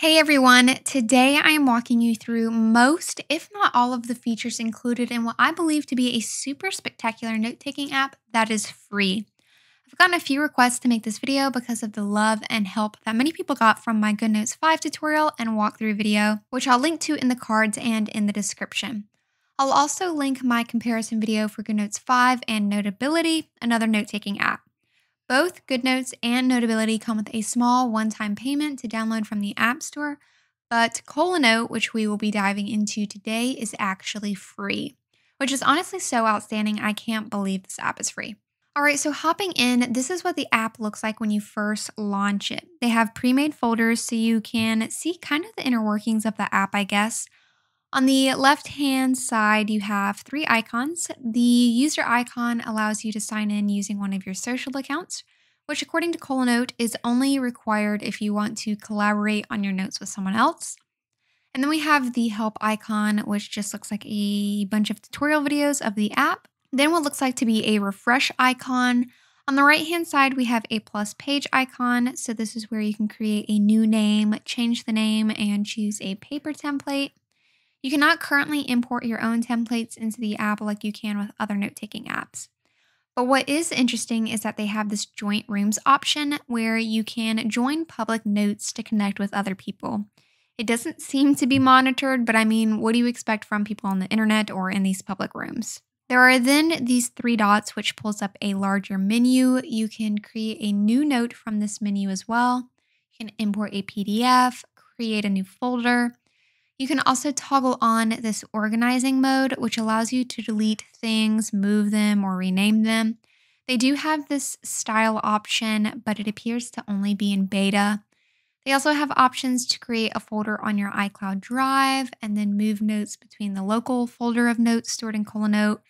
Hey everyone, today I am walking you through most, if not all, of the features included in what I believe to be a super spectacular note taking app that is free. I've gotten a few requests to make this video because of the love and help that many people got from my GoodNotes 5 tutorial and walkthrough video, which I'll link to in the cards and in the description. I'll also link my comparison video for GoodNotes 5 and Notability, another note taking app. Both GoodNotes and Notability come with a small one time payment to download from the App Store, but CollaNote, which we will be diving into today, is actually free, which is honestly so outstanding. I can't believe this app is free. All right, so hopping in, this is what the app looks like when you first launch it. They have pre made folders so you can see kind of the inner workings of the app, I guess. On the left hand side, you have three icons. The user icon allows you to sign in using one of your social accounts, which, according to CollaNote, is only required if you want to collaborate on your notes with someone else. And then we have the help icon, which just looks like a bunch of tutorial videos of the app. Then, what looks like to be a refresh icon. On the right hand side, we have a plus page icon. So, this is where you can create a new name, change the name, and choose a paper template. You cannot currently import your own templates into the app like you can with other note taking apps. But what is interesting is that they have this joint rooms option where you can join public notes to connect with other people. It doesn't seem to be monitored, but I mean, what do you expect from people on the internet or in these public rooms? There are then these three dots, which pulls up a larger menu. You can create a new note from this menu as well. You can import a PDF, create a new folder, you can also toggle on this organizing mode, which allows you to delete things, move them, or rename them. They do have this style option, but it appears to only be in beta. They also have options to create a folder on your iCloud Drive and then move notes between the local folder of notes stored in CollaNote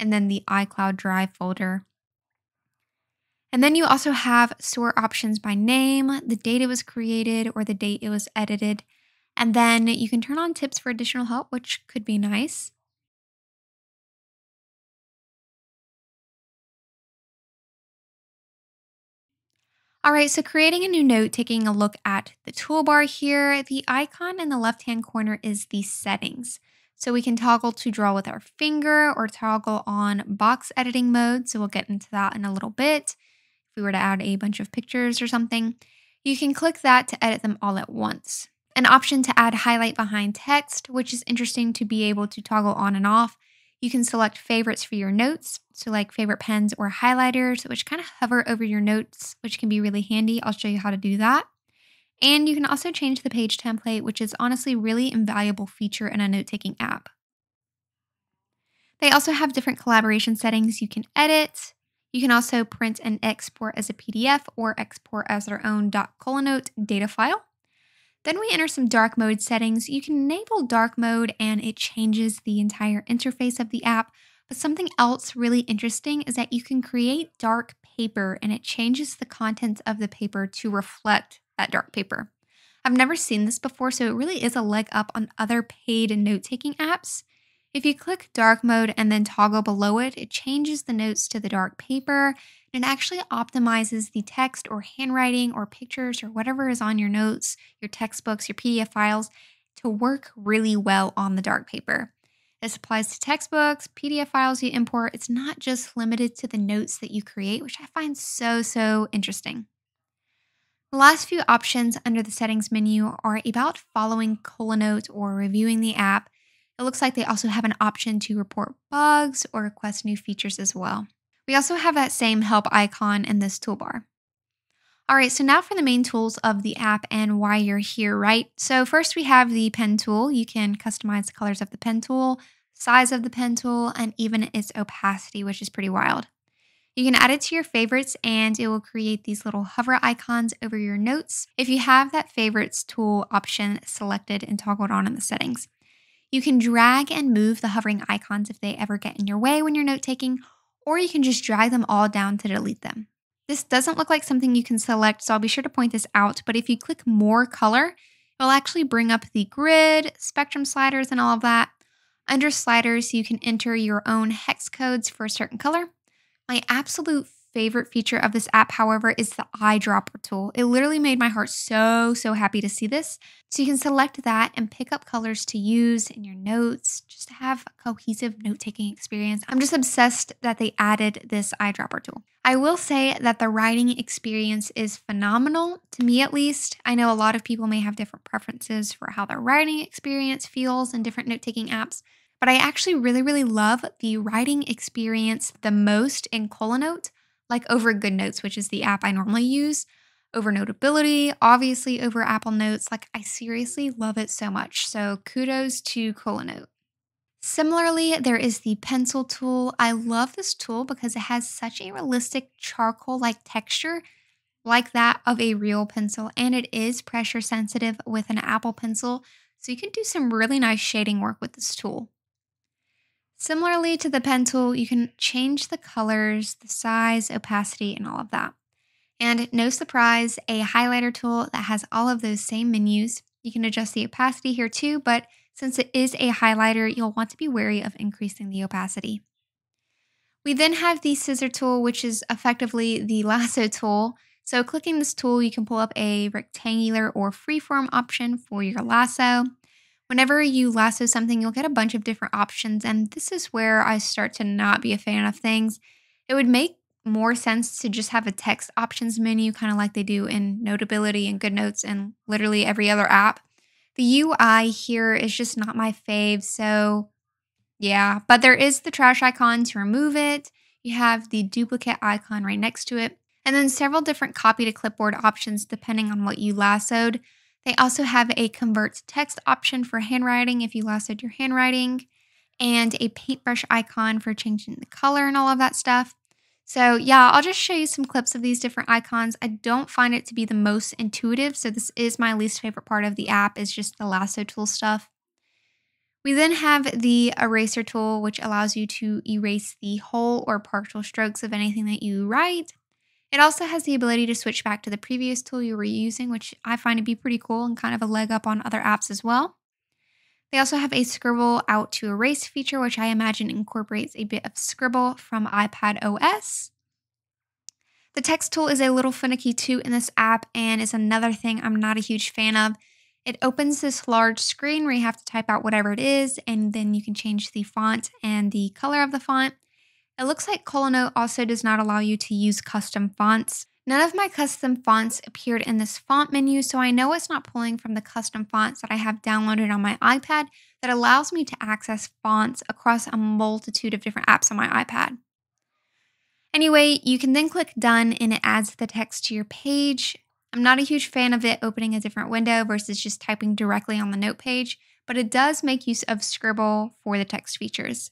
and then the iCloud Drive folder. And then you also have sort options by name, the date it was created, or the date it was edited. And then you can turn on tips for additional help, which could be nice. All right, so creating a new note, taking a look at the toolbar here, the icon in the left-hand corner is the settings. So we can toggle to draw with our finger or toggle on box editing mode. So we'll get into that in a little bit. If we were to add a bunch of pictures or something, you can click that to edit them all at once an option to add highlight behind text, which is interesting to be able to toggle on and off. You can select favorites for your notes, so like favorite pens or highlighters, which kind of hover over your notes, which can be really handy. I'll show you how to do that. And you can also change the page template, which is honestly really invaluable feature in a note-taking app. They also have different collaboration settings you can edit. You can also print and export as a PDF or export as their own .collanote data file. Then we enter some dark mode settings. You can enable dark mode and it changes the entire interface of the app. But something else really interesting is that you can create dark paper and it changes the contents of the paper to reflect that dark paper. I've never seen this before, so it really is a leg up on other paid note taking apps. If you click dark mode and then toggle below it, it changes the notes to the dark paper and it actually optimizes the text or handwriting or pictures or whatever is on your notes, your textbooks, your PDF files to work really well on the dark paper. This applies to textbooks, PDF files you import. It's not just limited to the notes that you create, which I find so, so interesting. The last few options under the settings menu are about following CollaNote or reviewing the app it looks like they also have an option to report bugs or request new features as well. We also have that same help icon in this toolbar. All right, so now for the main tools of the app and why you're here, right? So first we have the pen tool. You can customize the colors of the pen tool, size of the pen tool, and even its opacity, which is pretty wild. You can add it to your favorites and it will create these little hover icons over your notes if you have that favorites tool option selected and toggled on in the settings. You can drag and move the hovering icons if they ever get in your way when you're note taking, or you can just drag them all down to delete them. This doesn't look like something you can select, so I'll be sure to point this out, but if you click more color, it'll actually bring up the grid, spectrum sliders, and all of that. Under sliders, you can enter your own hex codes for a certain color. My absolute favorite feature of this app, however, is the eyedropper tool. It literally made my heart so, so happy to see this. So you can select that and pick up colors to use in your notes just to have a cohesive note taking experience. I'm just obsessed that they added this eyedropper tool. I will say that the writing experience is phenomenal, to me at least. I know a lot of people may have different preferences for how their writing experience feels in different note taking apps. But I actually really, really love the writing experience the most in CollaNote, like over GoodNotes, which is the app I normally use, over Notability, obviously over Apple Notes. Like, I seriously love it so much. So, kudos to CollaNote. Similarly, there is the pencil tool. I love this tool because it has such a realistic charcoal like texture, like that of a real pencil, and it is pressure sensitive with an Apple Pencil. So, you can do some really nice shading work with this tool. Similarly to the pen tool, you can change the colors, the size, opacity, and all of that. And no surprise, a highlighter tool that has all of those same menus. You can adjust the opacity here too, but since it is a highlighter, you'll want to be wary of increasing the opacity. We then have the scissor tool, which is effectively the lasso tool. So clicking this tool, you can pull up a rectangular or freeform option for your lasso. Whenever you lasso something, you'll get a bunch of different options, and this is where I start to not be a fan of things. It would make more sense to just have a text options menu, kind of like they do in Notability and GoodNotes and literally every other app. The UI here is just not my fave, so yeah, but there is the trash icon to remove it. You have the duplicate icon right next to it, and then several different copy to clipboard options depending on what you lassoed. They also have a convert to text option for handwriting if you lassoed your handwriting, and a paintbrush icon for changing the color and all of that stuff. So yeah, I'll just show you some clips of these different icons. I don't find it to be the most intuitive, so this is my least favorite part of the app is just the lasso tool stuff. We then have the eraser tool, which allows you to erase the whole or partial strokes of anything that you write. It also has the ability to switch back to the previous tool you were using, which I find to be pretty cool and kind of a leg up on other apps as well. They also have a scribble out to erase feature, which I imagine incorporates a bit of scribble from iPad OS. The text tool is a little finicky too in this app and is another thing I'm not a huge fan of. It opens this large screen where you have to type out whatever it is, and then you can change the font and the color of the font. It looks like CollaNote also does not allow you to use custom fonts. None of my custom fonts appeared in this font menu, so I know it's not pulling from the custom fonts that I have downloaded on my iPad that allows me to access fonts across a multitude of different apps on my iPad. Anyway, you can then click done and it adds the text to your page. I'm not a huge fan of it opening a different window versus just typing directly on the note page, but it does make use of Scribble for the text features.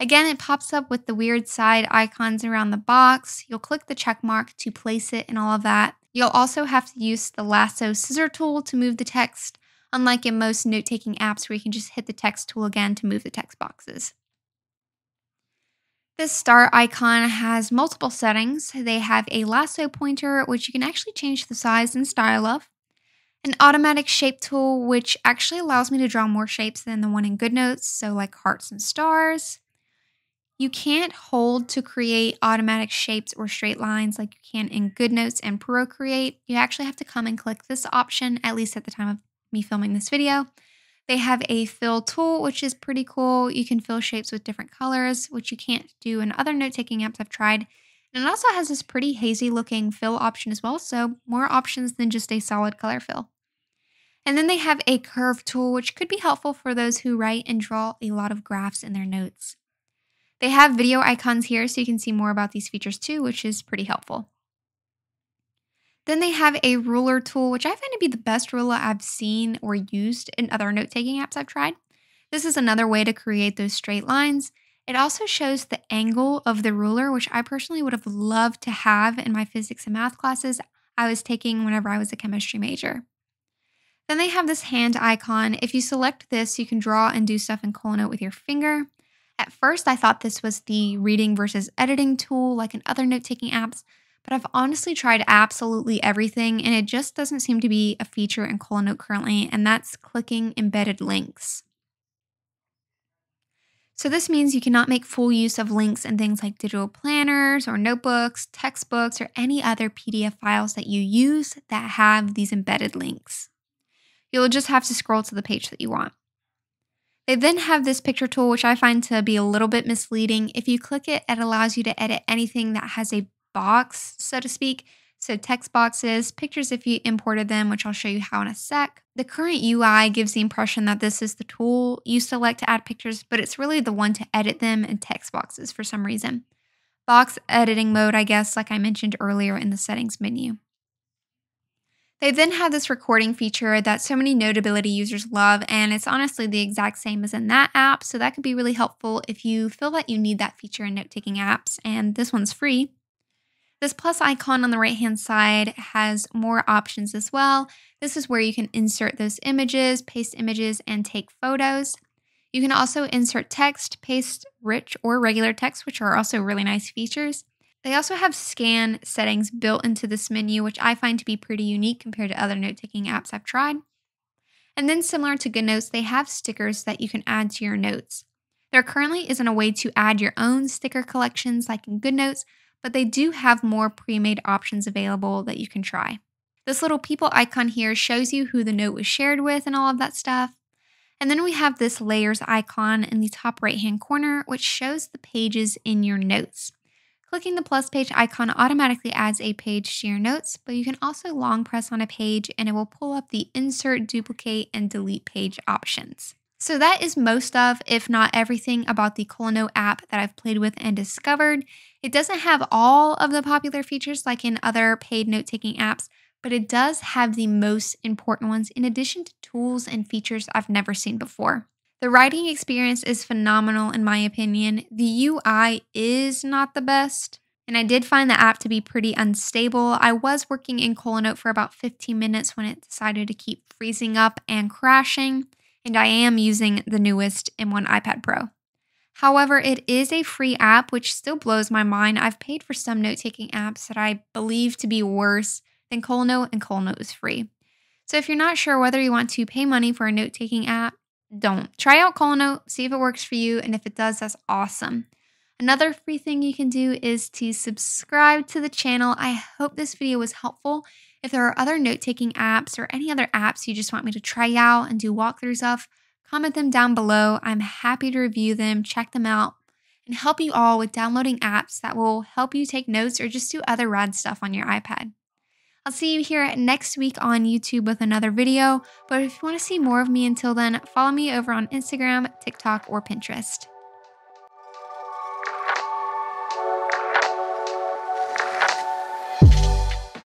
Again, it pops up with the weird side icons around the box. You'll click the check mark to place it and all of that. You'll also have to use the lasso scissor tool to move the text, unlike in most note taking apps where you can just hit the text tool again to move the text boxes. This star icon has multiple settings. They have a lasso pointer, which you can actually change the size and style of, an automatic shape tool, which actually allows me to draw more shapes than the one in GoodNotes, so like hearts and stars, you can't hold to create automatic shapes or straight lines like you can in GoodNotes and Procreate. You actually have to come and click this option, at least at the time of me filming this video. They have a fill tool, which is pretty cool. You can fill shapes with different colors, which you can't do in other note taking apps I've tried. And it also has this pretty hazy looking fill option as well, so more options than just a solid color fill. And then they have a curve tool, which could be helpful for those who write and draw a lot of graphs in their notes. They have video icons here so you can see more about these features too, which is pretty helpful. Then they have a ruler tool, which I find to be the best ruler I've seen or used in other note taking apps I've tried. This is another way to create those straight lines. It also shows the angle of the ruler, which I personally would have loved to have in my physics and math classes I was taking whenever I was a chemistry major. Then they have this hand icon. If you select this, you can draw and do stuff in CollaNote with your finger. At first, I thought this was the reading versus editing tool like in other note taking apps, but I've honestly tried absolutely everything and it just doesn't seem to be a feature in CollaNote currently, and that's clicking embedded links. So, this means you cannot make full use of links in things like digital planners or notebooks, textbooks, or any other PDF files that you use that have these embedded links. You'll just have to scroll to the page that you want. They then have this picture tool, which I find to be a little bit misleading. If you click it, it allows you to edit anything that has a box, so to speak. So, text boxes, pictures if you imported them, which I'll show you how in a sec. The current UI gives the impression that this is the tool you select to add pictures, but it's really the one to edit them in text boxes for some reason. Box editing mode, I guess, like I mentioned earlier in the settings menu. They then have this recording feature that so many Notability users love, and it's honestly the exact same as in that app, so that could be really helpful if you feel that you need that feature in note taking apps, and this one's free. This plus icon on the right hand side has more options as well. This is where you can insert those images, paste images, and take photos. You can also insert text, paste rich or regular text, which are also really nice features. They also have scan settings built into this menu, which I find to be pretty unique compared to other note taking apps I've tried. And then, similar to GoodNotes, they have stickers that you can add to your notes. There currently isn't a way to add your own sticker collections like in GoodNotes, but they do have more pre made options available that you can try. This little people icon here shows you who the note was shared with and all of that stuff. And then we have this layers icon in the top right hand corner, which shows the pages in your notes. Clicking the plus page icon automatically adds a page to your notes, but you can also long press on a page and it will pull up the insert, duplicate, and delete page options. So that is most of, if not everything, about the CollaNote app that I've played with and discovered. It doesn't have all of the popular features like in other paid note taking apps, but it does have the most important ones in addition to tools and features I've never seen before. The writing experience is phenomenal in my opinion. The UI is not the best, and I did find the app to be pretty unstable. I was working in CollaNote for about 15 minutes when it decided to keep freezing up and crashing and I am using the newest M1 iPad Pro. However, it is a free app, which still blows my mind. I've paid for some note taking apps that I believe to be worse than CollaNote, and CollaNote is free. So if you're not sure whether you want to pay money for a note taking app, don't. Try out CollaNote, see if it works for you, and if it does, that's awesome. Another free thing you can do is to subscribe to the channel. I hope this video was helpful. If there are other note taking apps or any other apps you just want me to try out and do walkthroughs of, comment them down below. I'm happy to review them, check them out, and help you all with downloading apps that will help you take notes or just do other rad stuff on your iPad. I'll see you here next week on YouTube with another video. But if you want to see more of me until then, follow me over on Instagram, TikTok, or Pinterest.